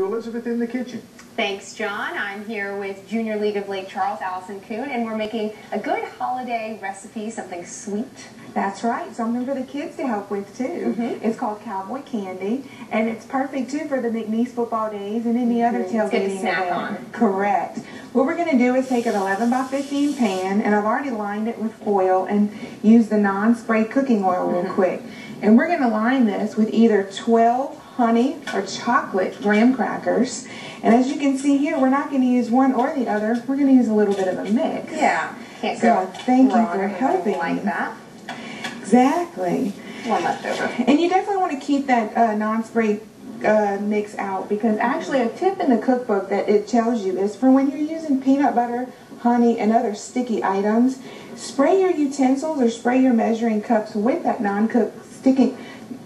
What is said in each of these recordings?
Elizabeth in the kitchen. Thanks, John. I'm here with Junior League of Lake Charles, Allison Kuhn, and we're making a good holiday recipe, something sweet. That's right, something for the kids to help with too. Mm -hmm. It's called Cowboy Candy, and it's perfect too for the McNeese football days and any other mm-hmm. tailgating snack event. on. Correct. What we're going to do is take an 11 by 15 pan, and I've already lined it with foil and use the non-spray cooking oil real mm -hmm. quick. And we're going to line this with either 12 honey or chocolate graham crackers. And as you can see here, we're not going to use one or the other. We're going to use a little bit of a mix. Yeah. Can't so go thank you for helping. Like that. Exactly. One left over. And you definitely want to keep that uh, non-spray uh, mix out because actually a tip in the cookbook that it tells you is for when you're using peanut butter, honey, and other sticky items, spray your utensils or spray your measuring cups with that non-cook sticking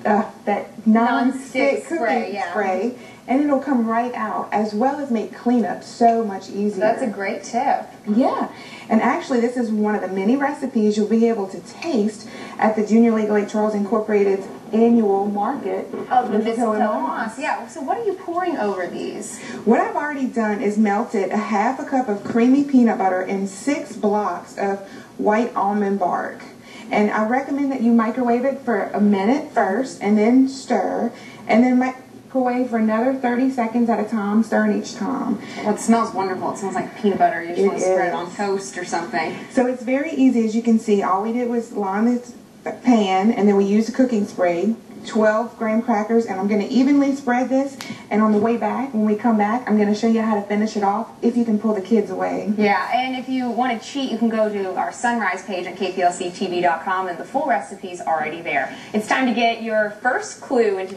uh, that non-stick, cooking spray, yeah. spray, and it'll come right out, as well as make cleanup so much easier. That's a great tip. Yeah, and actually this is one of the many recipes you'll be able to taste at the Junior League of Lake Charles Incorporated annual market. Oh, the mistletoe moss. Yeah, so what are you pouring over these? What I've already done is melted a half a cup of creamy peanut butter in six blocks of white almond bark. And I recommend that you microwave it for a minute first and then stir and then microwave for another 30 seconds at a time, stirring each time. Well, it smells wonderful. It smells like peanut butter. You just it want to spread it on toast or something. So it's very easy. As you can see, all we did was line this pan and then we used a cooking spray 12 graham crackers and I'm going to evenly spread this and on the way back when we come back I'm going to show you how to finish it off if you can pull the kids away. Yeah and if you want to cheat you can go to our sunrise page at kplctv.com and the full recipe is already there. It's time to get your first clue into